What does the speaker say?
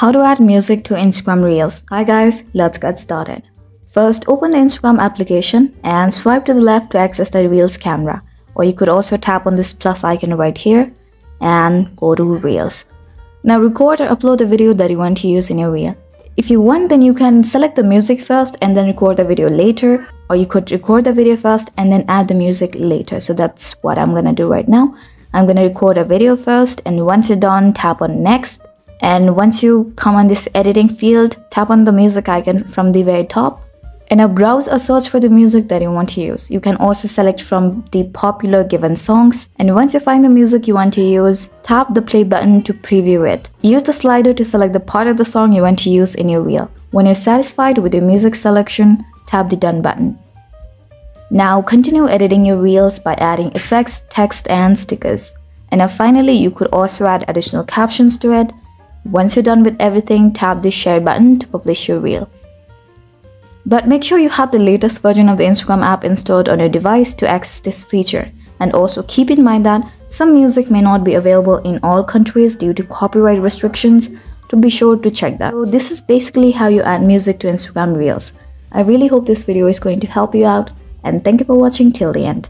How to add music to Instagram Reels. Hi guys, let's get started. First, open the Instagram application and swipe to the left to access the Reels camera. Or you could also tap on this plus icon right here and go to Reels. Now record or upload the video that you want to use in your Reel. If you want, then you can select the music first and then record the video later, or you could record the video first and then add the music later. So that's what I'm gonna do right now. I'm gonna record a video first, and once you're done, tap on next and once you come on this editing field, tap on the music icon from the very top and now browse or search for the music that you want to use. You can also select from the popular given songs and once you find the music you want to use, tap the play button to preview it. Use the slider to select the part of the song you want to use in your reel. When you're satisfied with your music selection, tap the done button. Now continue editing your reels by adding effects, text and stickers. And now finally you could also add additional captions to it once you're done with everything, tap the share button to publish your reel. But make sure you have the latest version of the Instagram app installed on your device to access this feature. And also keep in mind that some music may not be available in all countries due to copyright restrictions, to be sure to check that. So this is basically how you add music to Instagram Reels. I really hope this video is going to help you out and thank you for watching till the end.